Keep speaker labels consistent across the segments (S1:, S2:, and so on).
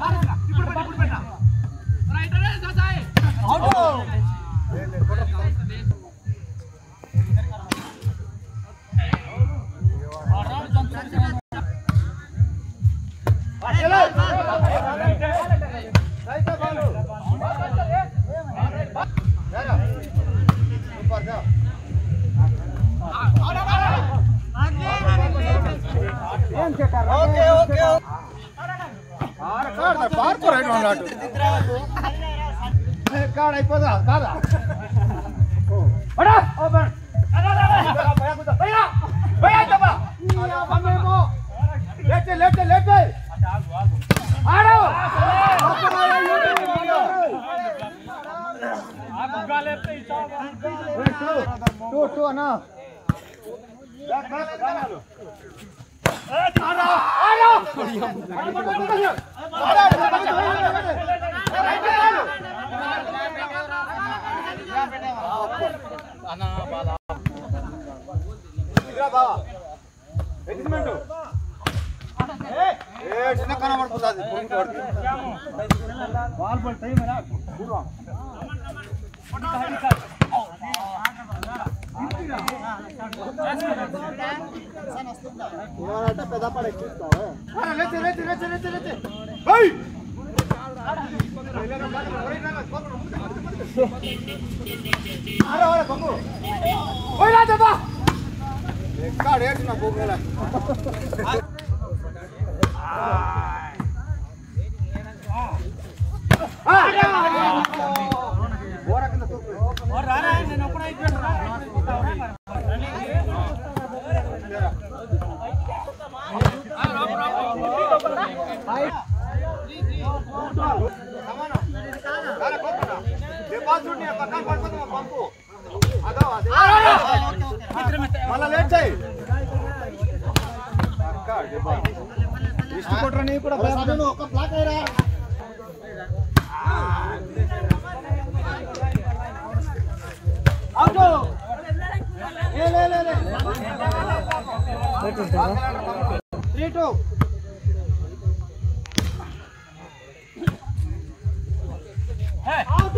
S1: ¡Marca!
S2: అయిపోదా కాదా లేటే లేటే లేటే ఆడు two two అన్నా দোকান আমার খোলা দিন ফোন কর দিন বাল বল টাইম না পুরো
S3: पैदा पड़े
S2: लेते लेते लेते लेते लेते भाई अरे अरे बंगू ओए ना दादा का रेट ना बोगला నీ కూడా ఒక బ్లాక్ అయ్యరా లే లే లే లే త్రీ టూ
S1: అవుట్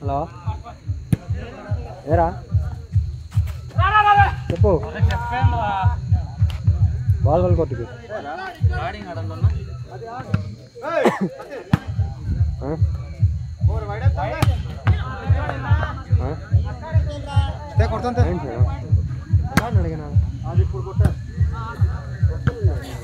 S3: హలో ఏరా? చెప్పు. బాల్ బాల్ కొట్టుకు
S2: కొడుతుంది అది ఇప్పుడు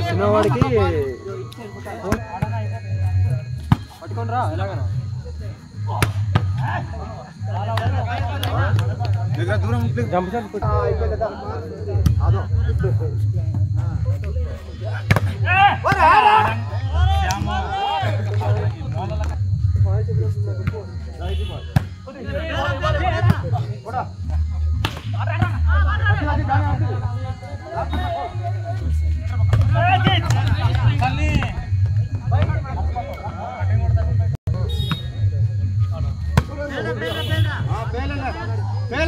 S3: చిన్నవాడికి
S2: పట్టుకొని రా
S3: ఎలాగైనా
S2: దగ్గర దూరం
S3: జంప్ షాట్ కొట్టు.
S2: అయిపోయిందా అదో పేల పేల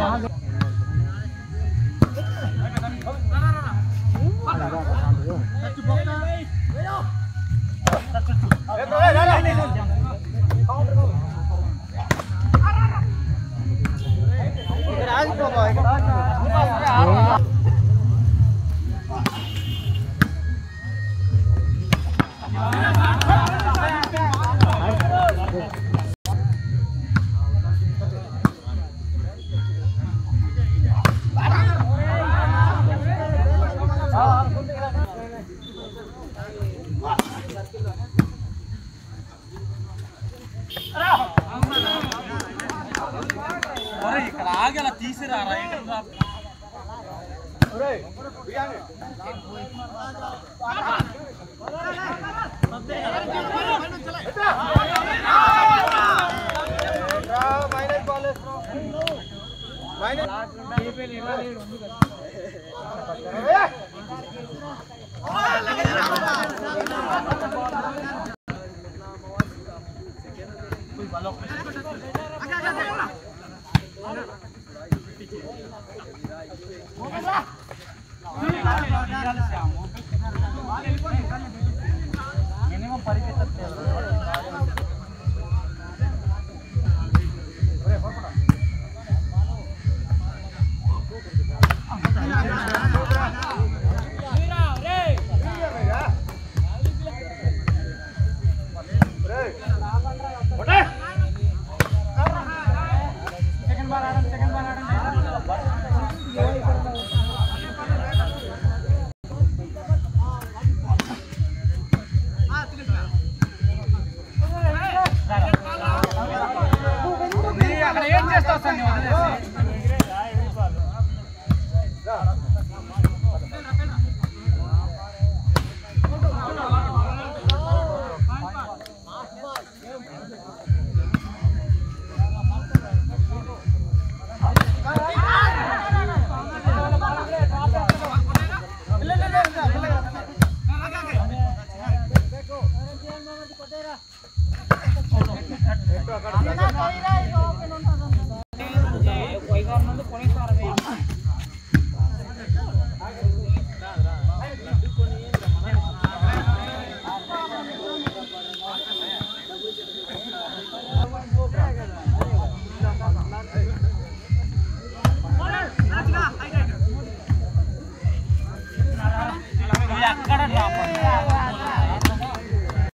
S1: Dale,
S2: dale, dale.
S1: सिर आ रहा है डॉक्टर साहब
S2: अरे भैया ने माइनस बॉल माइनस ये पे
S1: लेना ले
S2: कोई बालों